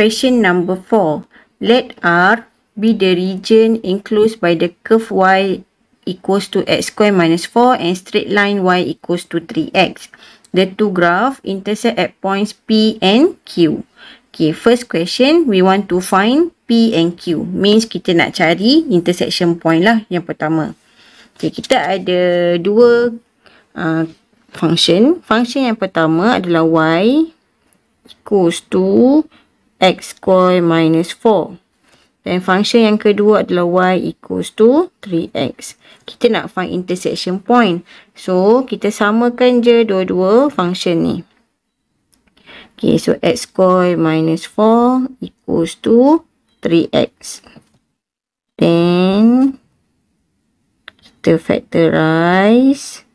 question number 4. Let R be the region enclosed by the curve y equals to x square minus 4 and straight line y equals to 3x. The two graph intersect at points P and Q. Okay, first question, we want to find P and Q. Means kita nak cari intersection point lah yang pertama. Okay, kita ada dua uh, function. Function yang pertama adalah y equals to x square minus 4. Dan function yang kedua adalah y equals to 3x. Kita nak find intersection point. So, kita samakan je dua-dua function ni. Okay, so x square minus 4 equals to 3x. Then, kita factorize.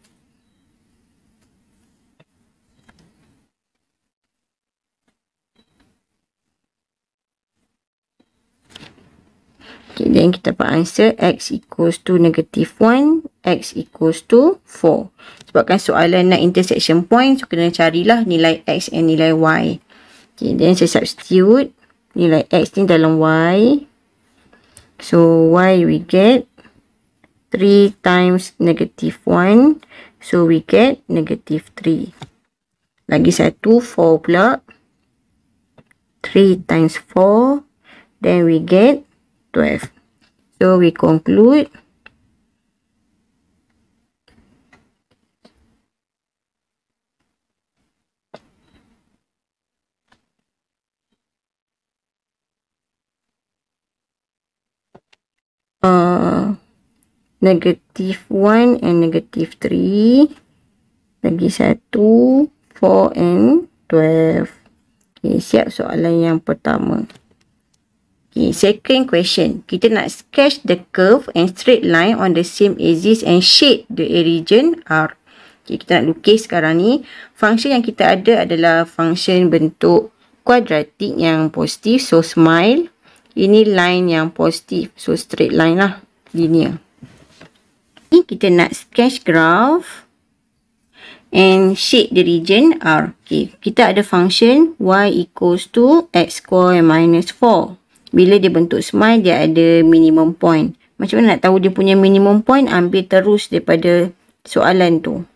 Okay, then kita dapat answer x equals to negative 1, x equals to 4. Sebabkan soalan nak intersection point, so kena carilah nilai x and nilai y. Okay, then saya substitute nilai x ni dalam y. So, y we get 3 times negative 1. So, we get negative 3. Lagi satu, 4 pula. 3 times 4. Then we get 12. So we conclude. Uh, negative 1 and negative 3 lagi satu 4 and 12 okay, siap soalan yang pertama Okay, second question. Kita nak sketch the curve and straight line on the same axis and shade the region R. Okay, kita nak lukis sekarang ni. Function yang kita ada adalah function bentuk kuadratik yang positif. So, smile. Ini line yang positif. So, straight line lah. Linear. Ini kita nak sketch graph and shade the region R. Okay, kita ada function y equals to x square minus 4 bila dia bentuk smile dia ada minimum point. Macam mana nak tahu dia punya minimum point? Ambil terus daripada soalan tu.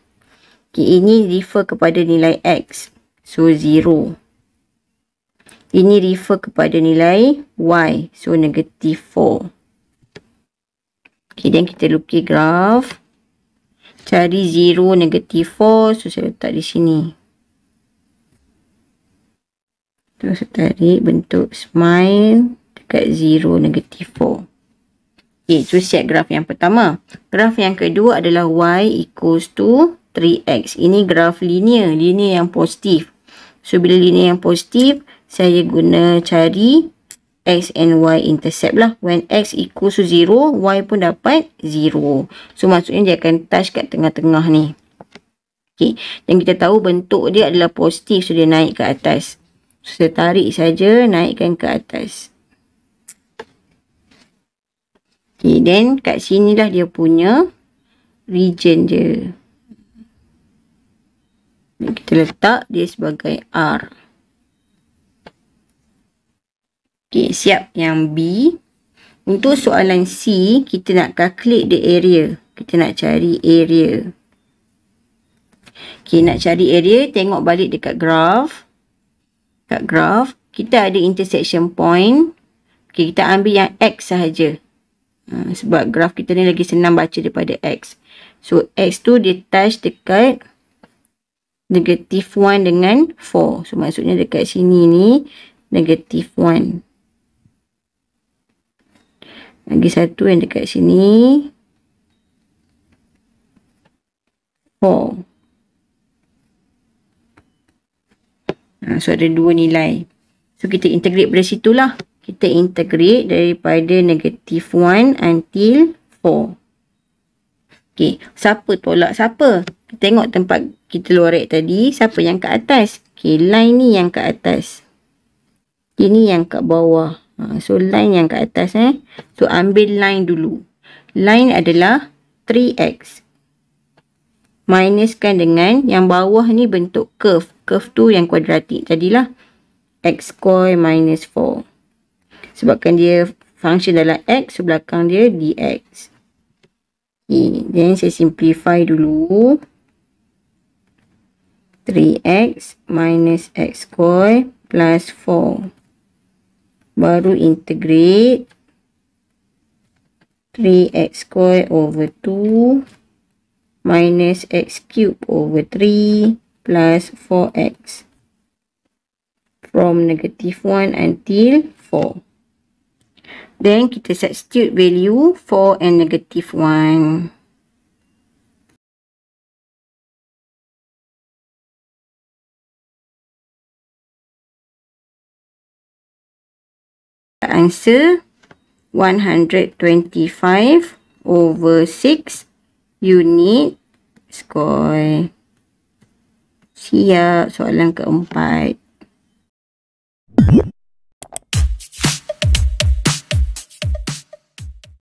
Okay, ini refer kepada nilai x. So, 0. Ini refer kepada nilai y. So, negative 4. Okay, dan kita lukis graf. Cari 0, negative 4. So, saya letak di sini. Terus tarik bentuk smile dekat 0, negatif 4. Okay, so siap graf yang pertama. Graf yang kedua adalah y equals to 3x. Ini graf linear, linear yang positif. So, bila linear yang positif, saya guna cari x and y intercept lah. When x equals to 0, y pun dapat 0. So, maksudnya dia akan touch kat tengah-tengah ni. Okay. Dan kita tahu bentuk dia adalah positif. So, dia naik ke atas. So, saya tarik saja, naikkan ke atas. Okay, then kat sini lah dia punya region dia. Kita letak dia sebagai R. Okay, siap yang B. Untuk soalan C, kita nak calculate the area. Kita nak cari area. Okay, nak cari area, tengok balik dekat graph. Kat graph, kita ada intersection point. Okay, kita ambil yang X sahaja. Ha, sebab graf kita ni lagi senang baca daripada X. So, X tu dia touch dekat negatif 1 dengan 4. So, maksudnya dekat sini ni negatif 1. Lagi satu yang dekat sini. 4. Ha, so, ada dua nilai. So, kita integrate dari situlah kita integrate daripada negatif 1 until 4. Okey, siapa tolak siapa? Kita tengok tempat kita lorek tadi, siapa yang kat atas? Okey, line ni yang kat atas. Ini yang kat bawah. Ha, so, line yang kat atas eh. So, ambil line dulu. Line adalah 3x. Minuskan dengan yang bawah ni bentuk curve. Curve tu yang kuadratik tadilah. x square minus 4. Sebabkan dia function dalam x, sebelakang dia dx. Okay, then saya simplify dulu. 3x minus x square plus 4. Baru integrate 3x square over 2 minus x cube over 3 plus 4x from negative 1 until 4. Then kita substitute value 4 and negative 1. Answer 125 over 6 unit square. Siap soalan keempat.